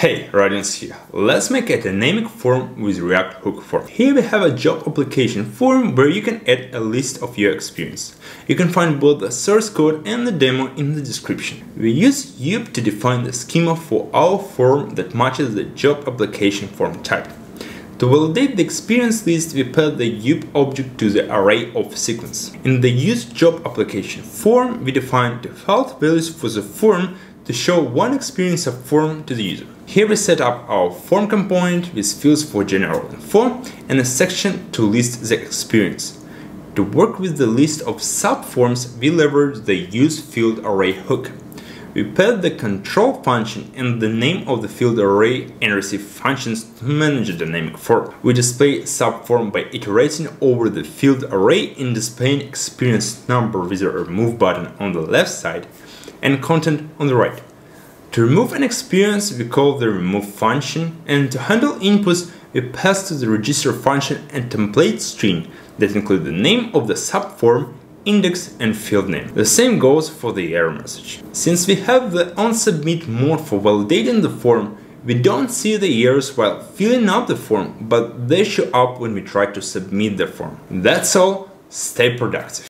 Hey, Radzion here. Let's make a dynamic form with React Hook form. Here we have a job application form where you can add a list of your experience. You can find both the source code and the demo in the description. We use Yup to define the schema for our form that matches the job application form type. To validate the experience list, we pass the Yup object to the array of sequence. In the use job application form, we define default values for the form to show one experience of form to the user. Here we set up our form component with fields for general info and a section to list the experience. To work with the list of subforms, we leverage the useFieldArray hook. We pass the control function and the name of the field array and receive functions to manage the dynamic form. We display subform by iterating over the field array and displaying experience number with a remove button on the left side and content on the right. To remove an experience, we call the remove function, and to handle inputs, we pass to the register function a template string that include the name of the subform, index and field name. The same goes for the error message. Since we have the onSubmit mode for validating the form, we don't see the errors while filling out the form, but they show up when we try to submit the form. That's all, stay productive.